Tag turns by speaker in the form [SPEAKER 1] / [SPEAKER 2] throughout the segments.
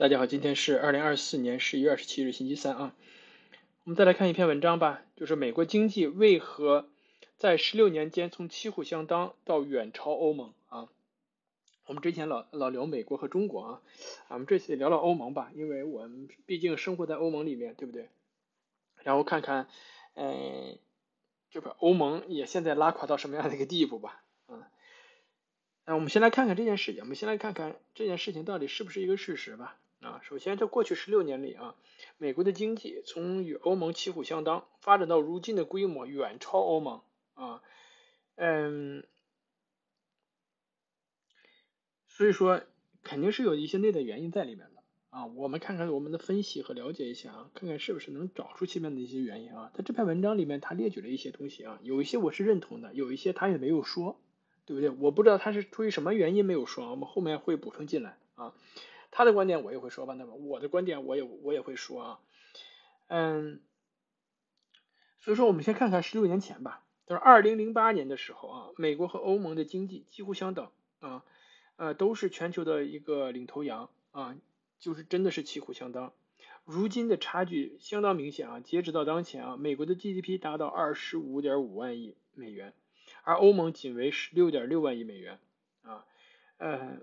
[SPEAKER 1] 大家好，今天是二零二四年十一月二十七日，星期三啊。我们再来看一篇文章吧，就是美国经济为何在十六年间从旗鼓相当到远超欧盟啊。我们之前老老聊美国和中国啊，我们这次聊聊欧盟吧，因为我们毕竟生活在欧盟里面，对不对？然后看看，嗯，这个欧盟也现在拉垮到什么样的一个地步吧，啊。那我们先来看看这件事情，我们先来看看这件事情到底是不是一个事实吧。啊，首先，在过去十六年里啊，美国的经济从与欧盟旗鼓相当，发展到如今的规模远超欧盟啊，嗯，所以说肯定是有一些内在原因在里面的啊。我们看看我们的分析和了解一下啊，看看是不是能找出其面的一些原因啊。在这篇文章里面，他列举了一些东西啊，有一些我是认同的，有一些他也没有说，对不对？我不知道他是出于什么原因没有说，我们后面会补充进来啊。他的观点我也会说吧，那么我的观点我也我也会说啊，嗯，所以说我们先看看十六年前吧，就是二零零八年的时候啊，美国和欧盟的经济几乎相等啊，呃都是全球的一个领头羊啊，就是真的是旗鼓相当。如今的差距相当明显啊，截止到当前啊，美国的 GDP 达到二十五点五万亿美元，而欧盟仅为十六点六万亿美元啊，呃。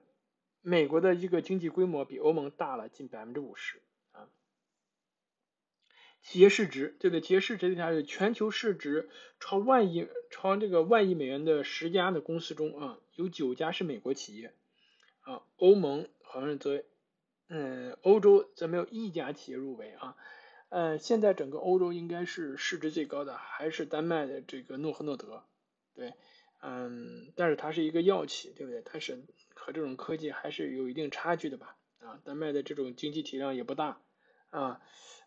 [SPEAKER 1] 美国的一个经济规模比欧盟大了近百分之五十啊，企业市值对不对？企业市值底下是全球市值超万亿、超这个万亿美元的十家的公司中啊，有九家是美国企业啊，欧盟好像则嗯，欧洲则没有一家企业入围啊，呃，现在整个欧洲应该是市值最高的还是丹麦的这个诺和诺德，对，嗯，但是它是一个药企，对不对？它是。和这种科技还是有一定差距的吧？啊，丹麦的这种经济体量也不大啊，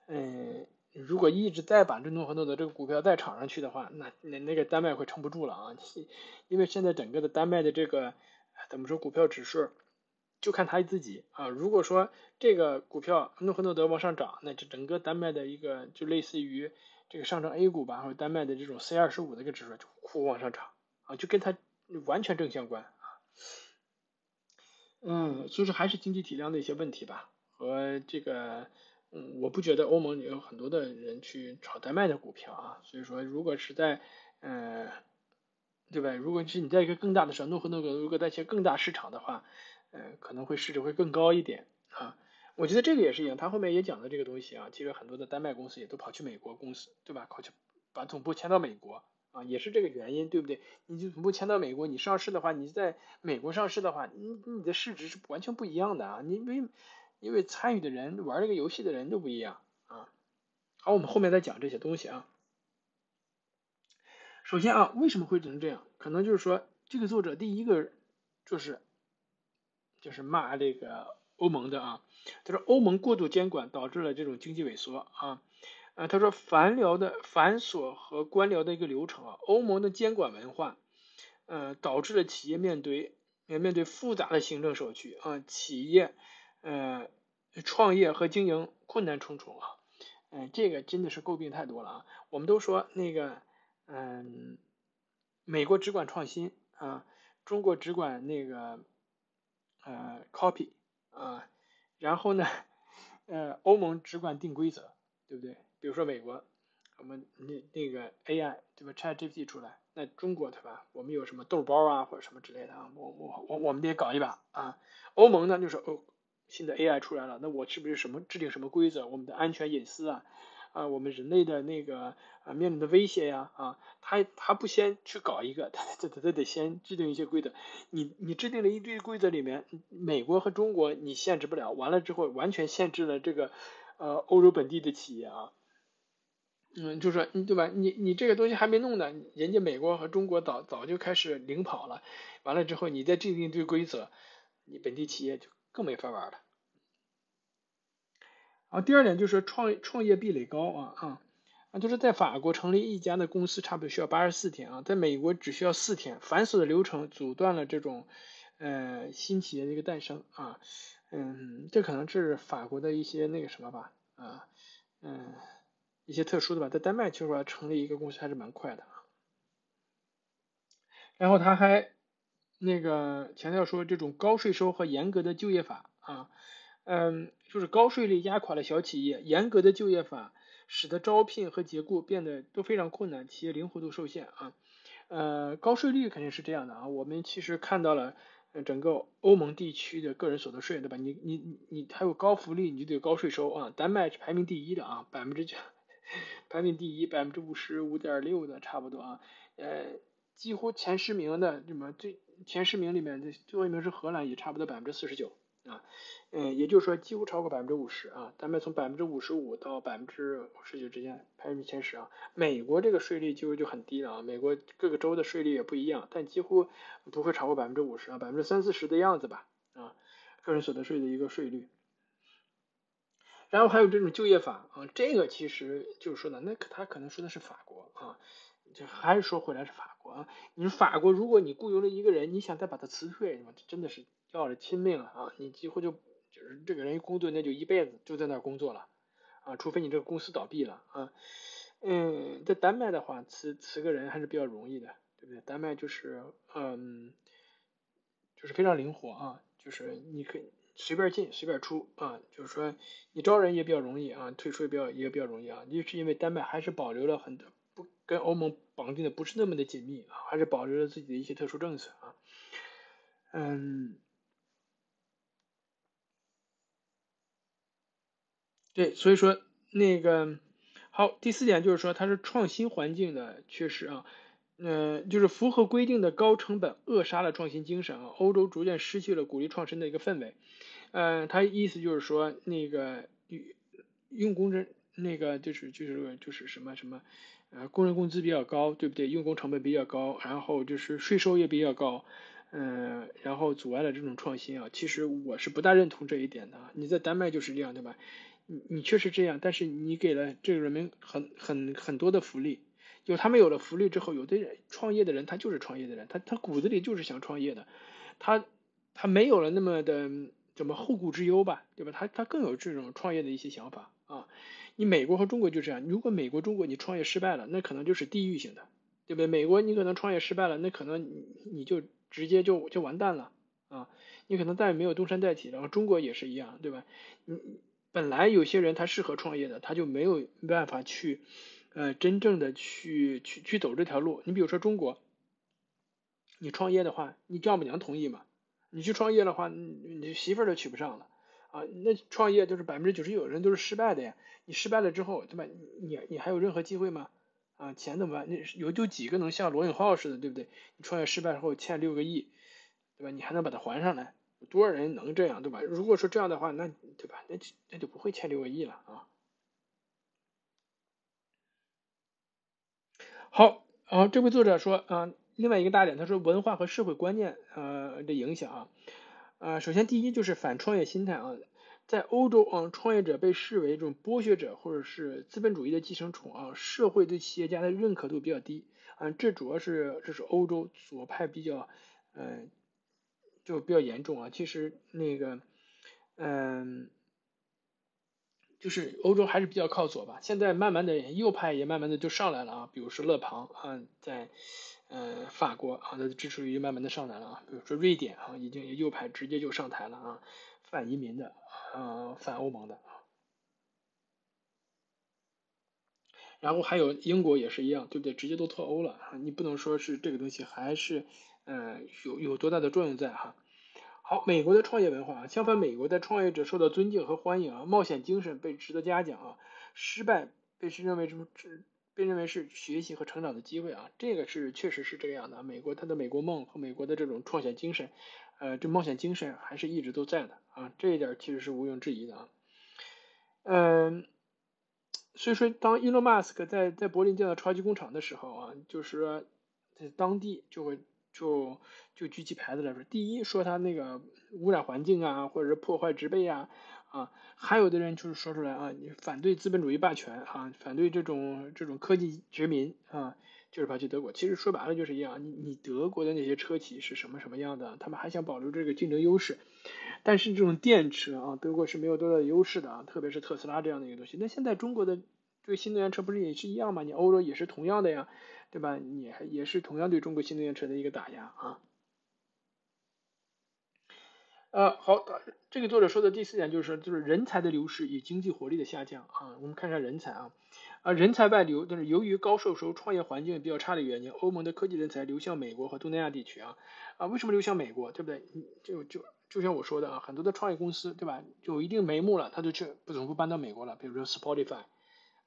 [SPEAKER 1] 嗯，如果一直再把这诺和诺德这个股票再炒上去的话，那那那个丹麦会撑不住了啊！因为现在整个的丹麦的这个怎么说股票指数，就看他自己啊。如果说这个股票诺和诺德往上涨，那这整个丹麦的一个就类似于这个上证 A 股吧，或者丹麦的这种 C 二十五的一个指数就呼往上涨啊，就跟它完全正相关啊。嗯，所以说还是经济体量的一些问题吧，和这个，嗯，我不觉得欧盟有很多的人去炒丹麦的股票啊，所以说如果是在，嗯，对吧？如果是你在一个更大的时候，诺和诺格如果在一些更大市场的话，嗯，可能会市值会更高一点啊。我觉得这个也是一样，他后面也讲的这个东西啊，其实很多的丹麦公司也都跑去美国公司，对吧？跑去把总部迁到美国。啊，也是这个原因，对不对？你就总部迁到美国，你上市的话，你在美国上市的话，你你的市值是完全不一样的啊！你因为因为参与的人、玩这个游戏的人都不一样啊。好，我们后面再讲这些东西啊。首先啊，为什么会成这样？可能就是说，这个作者第一个就是就是骂这个欧盟的啊，他说欧盟过度监管导致了这种经济萎缩啊。啊，他说繁聊的繁琐和官僚的一个流程啊，欧盟的监管文化，呃，导致了企业面对面对复杂的行政手续啊，企业呃创业和经营困难重重啊，嗯，这个真的是诟病太多了啊。我们都说那个嗯，美国只管创新啊，中国只管那个呃 copy 啊，然后呢，呃，欧盟只管定规则，对不对？比如说美国，我们那那个 AI 对吧，ChatGPT 出来，那中国对吧？我们有什么豆包啊或者什么之类的啊？我我我我们得搞一把啊。欧盟呢就是哦，新的 AI 出来了，那我是不是什么制定什么规则？我们的安全隐私啊啊，我们人类的那个啊面临的威胁呀啊，他他不先去搞一个，他他他得先制定一些规则。你你制定了一堆规则里面，美国和中国你限制不了，完了之后完全限制了这个呃欧洲本地的企业啊。嗯，就是对吧？你你这个东西还没弄呢，人家美国和中国早早就开始领跑了。完了之后，你再制定一堆规则，你本地企业就更没法玩了。啊，第二点就是创创业壁垒高啊啊啊，就是在法国成立一家的公司差不多需要八十四天啊，在美国只需要四天，繁琐的流程阻断了这种呃新企业的一个诞生啊。嗯，这可能是法国的一些那个什么吧啊嗯。一些特殊的吧，在丹麦其实成立一个公司还是蛮快的啊。然后他还那个强调说，这种高税收和严格的就业法啊，嗯，就是高税率压垮了小企业，严格的就业法使得招聘和解雇变得都非常困难，企业灵活度受限啊。呃，高税率肯定是这样的啊。我们其实看到了整个欧盟地区的个人所得税，对吧？你你你还有高福利，你就得高税收啊。丹麦是排名第一的啊，百分之九，排名第一，百分之五十五点六的差不多啊。呃，几乎前十名的什么最前十名里面的最后一名是荷兰，也差不多百分之四十九。啊，嗯，也就是说几乎超过百分之五十啊，咱们从百分之五十五到百分之五十九之间排名前十啊。美国这个税率就就很低了啊，美国各个州的税率也不一样，但几乎不会超过百分之五十啊，百分之三四十的样子吧啊，个人所得税的一个税率。然后还有这种就业法啊，这个其实就是说的，那他可能说的是法国啊，就还是说回来是法国啊。你法国，如果你雇佣了一个人，你想再把他辞退，真的是。要了亲命了啊！你几乎就就是这个人一工作，那就一辈子就在那儿工作了啊，除非你这个公司倒闭了啊。嗯，在丹麦的话，辞辞个人还是比较容易的，对不对？丹麦就是嗯，就是非常灵活啊，就是你可以随便进随便出啊，就是说你招人也比较容易啊，退出也比较也比较容易啊。就是因为丹麦还是保留了很多不跟欧盟绑定的不是那么的紧密啊，还是保留了自己的一些特殊政策啊。嗯。对，所以说那个好，第四点就是说它是创新环境的缺失啊，嗯，就是符合规定的高成本扼杀了创新精神啊，欧洲逐渐失去了鼓励创新的一个氛围，嗯，他意思就是说那个用工人那个就是就是就是什么什么，呃，工人工资比较高，对不对？用工成本比较高，然后就是税收也比较高，嗯，然后阻碍了这种创新啊。其实我是不大认同这一点的，你在丹麦就是这样，对吧？你你确实这样，但是你给了这个人民很很很多的福利，就他们有了福利之后，有的人创业的人他就是创业的人，他他骨子里就是想创业的，他他没有了那么的怎么后顾之忧吧，对吧？他他更有这种创业的一些想法啊。你美国和中国就这样，如果美国中国你创业失败了，那可能就是地域性的，对不对？美国你可能创业失败了，那可能你你就直接就就完蛋了啊，你可能再也没有东山再起然后中国也是一样，对吧？你。本来有些人他适合创业的，他就没有办法去，呃，真正的去去去走这条路。你比如说中国，你创业的话，你丈母娘同意吗？你去创业的话，你媳妇儿都娶不上了啊。那创业就是百分之九十九的人都是失败的呀。你失败了之后，对吧？你你还有任何机会吗？啊，钱怎么办？那有就几个能像罗永浩似的，对不对？你创业失败之后欠六个亿，对吧？你还能把它还上来？多少人能这样，对吧？如果说这样的话，那对吧？那就那就不会欠六个亿了啊。好，然后这位作者说啊，另外一个大点，他说文化和社会观念呃的影响啊，呃，首先第一就是反创业心态啊，在欧洲啊，创业者被视为这种剥削者或者是资本主义的寄生虫啊，社会对企业家的认可度比较低啊，这主要是这是欧洲左派比较嗯。就比较严重啊，其实那个，嗯，就是欧洲还是比较靠左吧。现在慢慢的右派也慢慢的就上来了啊，比如说勒庞啊，在嗯法国啊，他的支持率慢慢的上来了啊。比如说瑞典啊，已经右派直接就上台了啊，反移民的啊，反欧盟的啊。然后还有英国也是一样，对不对？直接都脱欧了，你不能说是这个东西还是。嗯，有有多大的作用在哈？好，美国的创业文化啊，相反，美国的创业者受到尊敬和欢迎啊，冒险精神被值得嘉奖啊，失败被是认为什么？被认为是学习和成长的机会啊，这个是确实是这样的。美国它的美国梦和美国的这种创险精神，呃，这冒险精神还是一直都在的啊，这一点其实是毋庸置疑的啊。嗯，所以说，当伊隆马斯克在在柏林建造超级工厂的时候啊，就是说在当地就会。就就举起牌子来说，第一说他那个污染环境啊，或者是破坏植被呀，啊，还有的人就是说出来啊，你反对资本主义霸权啊，反对这种这种科技殖民啊，就是跑去德国。其实说白了就是一样，你你德国的那些车企是什么什么样的，他们还想保留这个竞争优势，但是这种电车啊，德国是没有多大的优势的啊，特别是特斯拉这样的一个东西。那现在中国的这个新能源车不是也是一样吗？你欧洲也是同样的呀。对吧？你还也是同样对中国新能源车的一个打压啊。呃，好，这个作者说的第四点就是就是人才的流失与经济活力的下降啊。我们看一下人才啊，啊，人才外流，就是由于高税收、创业环境比较差的原因，欧盟的科技人才流向美国和东南亚地区啊啊，为什么流向美国，对不对？就就就像我说的啊，很多的创业公司，对吧？就一定眉目了，他就去不总部搬到美国了，比如说 Spotify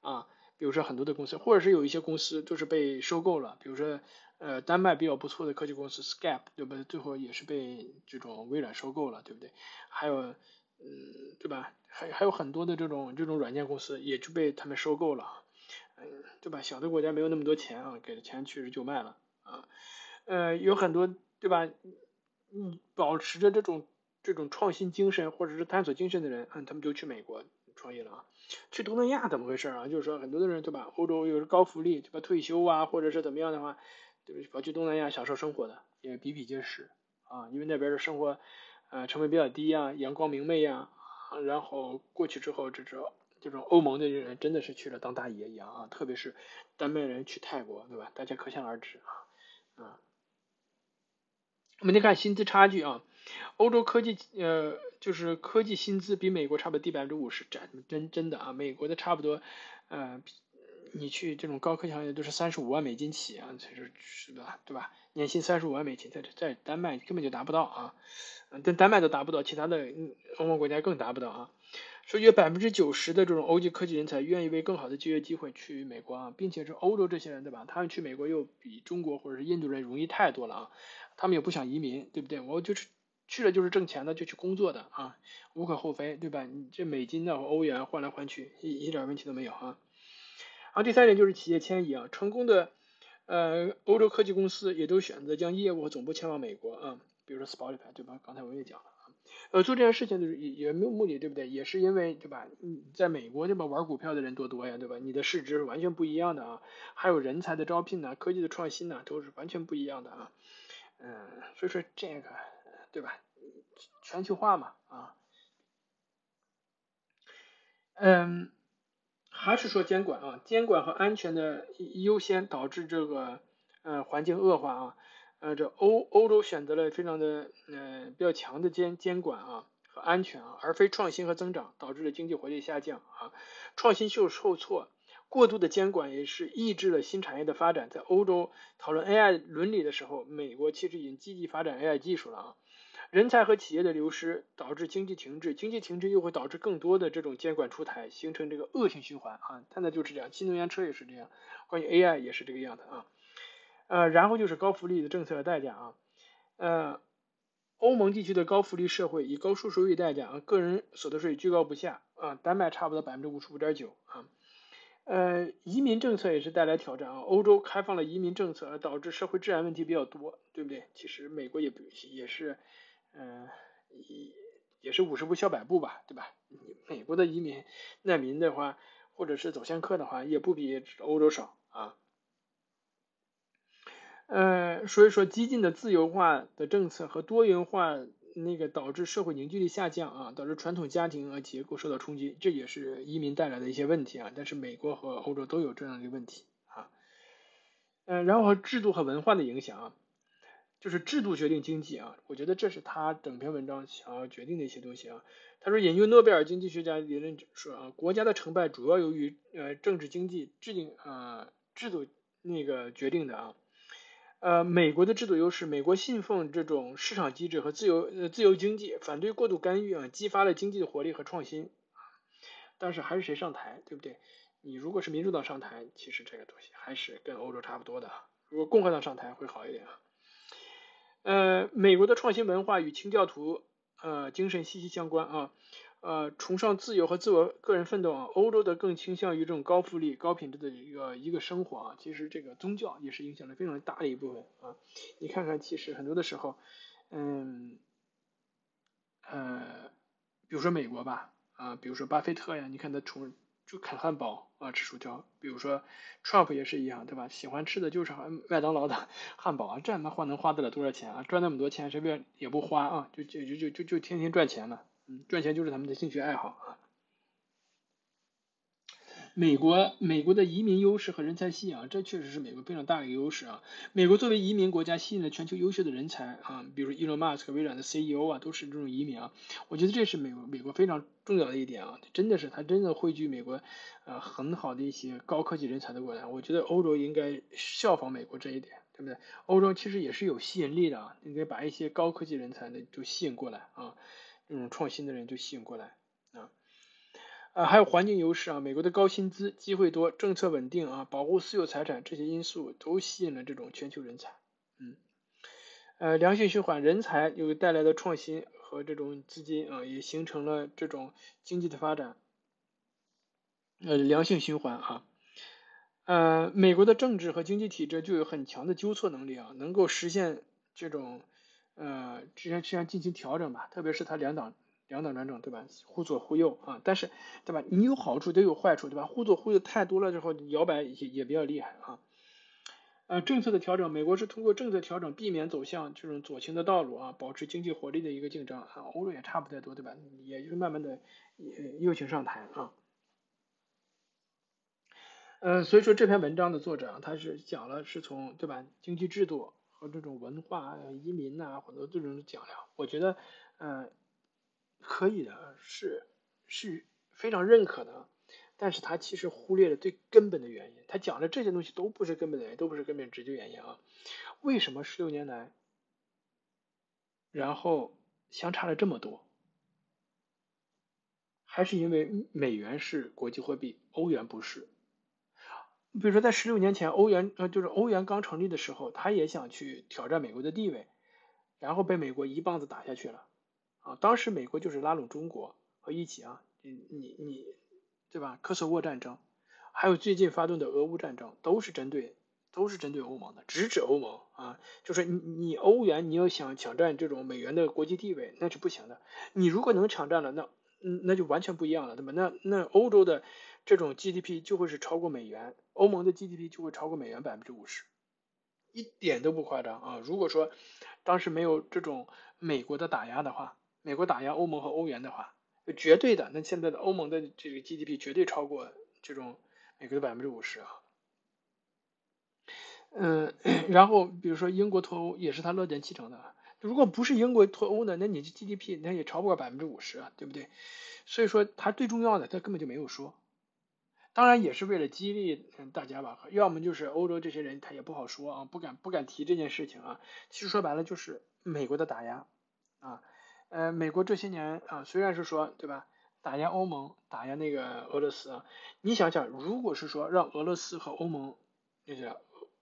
[SPEAKER 1] 啊。比如说很多的公司，或者是有一些公司就是被收购了，比如说呃丹麦比较不错的科技公司 Skype，对不对？最后也是被这种微软收购了，对不对？还有嗯，对吧？还还有很多的这种这种软件公司也就被他们收购了，嗯，对吧？小的国家没有那么多钱啊，给的钱确实就卖了啊，呃，有很多对吧？嗯，保持着这种这种创新精神或者是探索精神的人，嗯，他们就去美国创业了啊。去东南亚怎么回事啊？就是说很多的人对吧？欧洲有高福利，对吧？退休啊，或者是怎么样的话，对吧？跑去东南亚享受生活的也比比皆是啊。因为那边的生活，呃，成本比较低呀，阳光明媚呀。然后过去之后，这种这种欧盟的人真的是去了当大爷一样啊。特别是丹麦人去泰国，对吧？大家可想而知啊啊。我们再看薪资差距啊。欧洲科技呃，就是科技薪资比美国差不多低百分之五十，真真真的啊，美国的差不多，呃，你去这种高科技行业都是三十五万美金起啊，才是是吧，对吧？年薪三十五万美金，在在丹麦根本就达不到啊，但丹麦都达不到，其他的欧盟国家更达不到啊。说约百分之九十的这种欧际科技人才愿意为更好的就业机会去美国啊，并且是欧洲这些人对吧？他们去美国又比中国或者是印度人容易太多了啊，他们也不想移民，对不对？我就是。去了就是挣钱的，就去工作的啊，无可厚非，对吧？你这美金的欧元换来换去，一一点问题都没有啊。然后第三点就是企业迁移啊，成功的呃欧洲科技公司也都选择将业务和总部迁往美国啊，比如说 Spotify 对吧？刚才我也讲了，呃做这件事情的也也没有目的，对不对？也是因为对吧？嗯，在美国对吧？玩股票的人多多呀，对吧？你的市值是完全不一样的啊，还有人才的招聘呐，科技的创新呐，都是完全不一样的啊。嗯，所以说这个。对吧？全球化嘛，啊，嗯，还是说监管啊，监管和安全的优先导致这个呃环境恶化啊，呃，这欧欧洲选择了非常的呃比较强的监监管啊和安全啊，而非创新和增长，导致了经济活力下降啊，创新就受挫，过度的监管也是抑制了新产业的发展。在欧洲讨论 AI 伦理的时候，美国其实已经积极发展 AI 技术了啊。人才和企业的流失导致经济停滞，经济停滞又会导致更多的这种监管出台，形成这个恶性循环啊！现在就是这样，新能源车也是这样，关于 AI 也是这个样子啊。呃，然后就是高福利的政策的代价啊。呃，欧盟地区的高福利社会以高税收为代价啊，个人所得税居高不下啊，丹麦差不多百分之五十五点九啊。呃，移民政策也是带来挑战啊，欧洲开放了移民政策，导致社会治安问题比较多，对不对？其实美国也不也是。嗯，也也是五十步笑百步吧，对吧？美国的移民难民的话，或者是走线客的话，也不比欧洲少啊。呃，所以说激进的自由化的政策和多元化那个导致社会凝聚力下降啊，导致传统家庭和结构受到冲击，这也是移民带来的一些问题啊。但是美国和欧洲都有这样的问题啊。嗯，然后制度和文化的影响啊。就是制度决定经济啊，我觉得这是他整篇文章想要决定的一些东西啊。他说，研究诺贝尔经济学家理论说啊，国家的成败主要由于呃政治经济制定呃制度那个决定的啊。呃，美国的制度优势，美国信奉这种市场机制和自由呃自由经济，反对过度干预啊，激发了经济的活力和创新。但是还是谁上台，对不对？你如果是民主党上台，其实这个东西还是跟欧洲差不多的。如果共和党上台会好一点啊。呃，美国的创新文化与清教徒呃精神息息相关啊，呃，崇尚自由和自我个人奋斗啊。欧洲的更倾向于这种高福利、高品质的一个一个生活啊。其实这个宗教也是影响了非常大的一部分啊。你看看，其实很多的时候，嗯，呃，比如说美国吧，啊，比如说巴菲特呀，你看他崇。就啃汉堡啊，吃薯条。比如说，Trump 也是一样，对吧？喜欢吃的就是麦当劳的汉堡啊，这他妈花能花得了多少钱啊？赚那么多钱，随便也不花啊？就就就就就就天天赚钱了，嗯，赚钱就是他们的兴趣爱好啊。美国美国的移民优势和人才吸引啊，这确实是美国非常大的一个优势啊。美国作为移民国家，吸引了全球优秀的人才啊，比如伊隆马斯克、微软的 CEO 啊，都是这种移民啊。我觉得这是美国美国非常重要的一点啊，真的是它真的汇聚美国呃很好的一些高科技人才的过来。我觉得欧洲应该效仿美国这一点，对不对？欧洲其实也是有吸引力的啊，应该把一些高科技人才的就吸引过来啊，这种创新的人就吸引过来。啊，还有环境优势啊，美国的高薪资、机会多、政策稳定啊，保护私有财产这些因素都吸引了这种全球人才。嗯，呃，良性循环，人才又带来的创新和这种资金啊，也形成了这种经济的发展。呃，良性循环啊，呃，美国的政治和经济体制就有很强的纠错能力啊，能够实现这种呃，之前实际进行调整吧，特别是它两党。两党专政，对吧？忽左忽右啊，但是，对吧？你有好处，都有坏处，对吧？忽左忽右太多了之后，摇摆也也比较厉害啊。呃，政策的调整，美国是通过政策调整避免走向这种左倾的道路啊，保持经济活力的一个竞争啊。欧洲也差不太多，对吧？也就是慢慢的右倾上台啊。呃，所以说这篇文章的作者啊，他是讲了是从对吧经济制度和这种文化、移民呐，很多这种讲了，我觉得，嗯。可以的，是是非常认可的，但是他其实忽略了最根本的原因。他讲的这些东西都不是根本的原因，都不是根本直接原因啊。为什么十六年来，然后相差了这么多？还是因为美元是国际货币，欧元不是。比如说在十六年前，欧元呃就是欧元刚成立的时候，他也想去挑战美国的地位，然后被美国一棒子打下去了。啊，当时美国就是拉拢中国和一起啊，你你你，对吧？科索沃战争，还有最近发动的俄乌战争，都是针对都是针对欧盟的，直指欧盟啊。就是你你欧元你要想抢占这种美元的国际地位，那是不行的。你如果能抢占了，那嗯那就完全不一样了，对吧？那那欧洲的这种 GDP 就会是超过美元，欧盟的 GDP 就会超过美元百分之五十，一点都不夸张啊。如果说当时没有这种美国的打压的话，美国打压欧盟和欧元的话，绝对的，那现在的欧盟的这个 GDP 绝对超过这种美国的百分之五十啊。嗯，然后比如说英国脱欧也是他乐见其成的，如果不是英国脱欧呢，那你这 GDP 那也超不过百分之五十啊，对不对？所以说他最重要的他根本就没有说，当然也是为了激励大家吧，要么就是欧洲这些人他也不好说啊，不敢不敢提这件事情啊。其实说白了就是美国的打压啊。呃，美国这些年啊，虽然是说对吧，打压欧盟，打压那个俄罗斯啊，你想想，如果是说让俄罗斯和欧盟，那些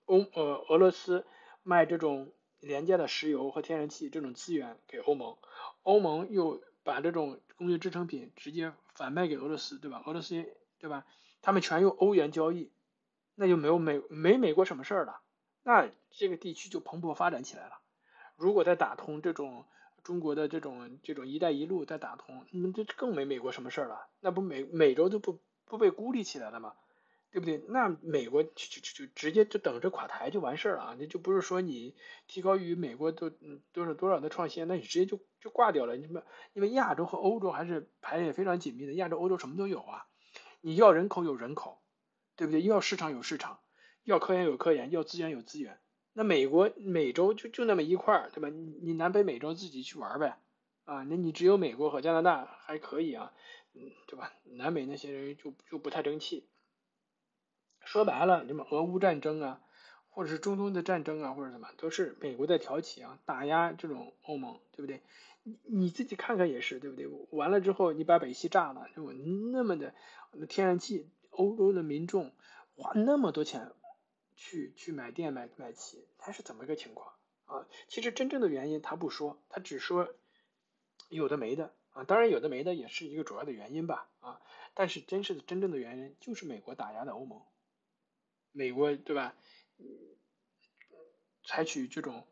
[SPEAKER 1] 欧呃俄罗斯卖这种廉价的石油和天然气这种资源给欧盟，欧盟又把这种工业制成品直接反卖给俄罗斯，对吧？俄罗斯对吧？他们全用欧元交易，那就没有美没美国什么事儿了，那这个地区就蓬勃发展起来了。如果再打通这种。中国的这种这种“一带一路”再打通，那这更没美国什么事儿了，那不美美洲都不不被孤立起来了吗？对不对？那美国就就就直接就等着垮台就完事儿了啊！那就不是说你提高于美国都多少多少的创新，那你直接就就挂掉了。你们因为亚洲和欧洲还是排列非常紧密的，亚洲欧洲什么都有啊。你要人口有人口，对不对？要市场有市场，要科研有科研，要资源有资源。那美国美洲就就那么一块儿，对吧？你你南北美洲自己去玩呗，啊，那你只有美国和加拿大还可以啊，嗯，对吧？南美那些人就就不太争气。说白了，什么俄乌战争啊，或者是中东的战争啊，或者什么，都是美国在挑起啊，打压这种欧盟，对不对？你你自己看看也是，对不对？完了之后，你把北溪炸了，就那么的天然气，欧洲的民众花那么多钱。去去买电买买气，它是怎么个情况啊？其实真正的原因他不说，他只说有的没的啊。当然有的没的也是一个主要的原因吧啊。但是真实的真正的原因就是美国打压的欧盟，美国对吧？采取这种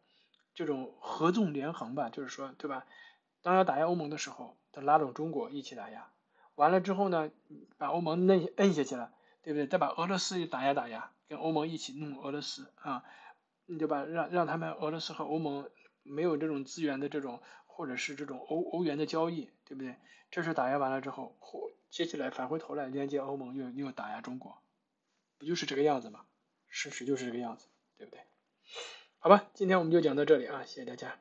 [SPEAKER 1] 这种合纵连横吧，就是说对吧？当要打压欧盟的时候，他拉拢中国一起打压，完了之后呢，把欧盟摁摁下去了，对不对？再把俄罗斯也打压打压。跟欧盟一起弄俄罗斯啊，你就把让让他们俄罗斯和欧盟没有这种资源的这种或者是这种欧欧元的交易，对不对？这事打压完了之后，或接下来返回头来连接欧盟，又又打压中国，不就是这个样子吗？事实就是这个样子，对不对？好吧，今天我们就讲到这里啊，谢谢大家。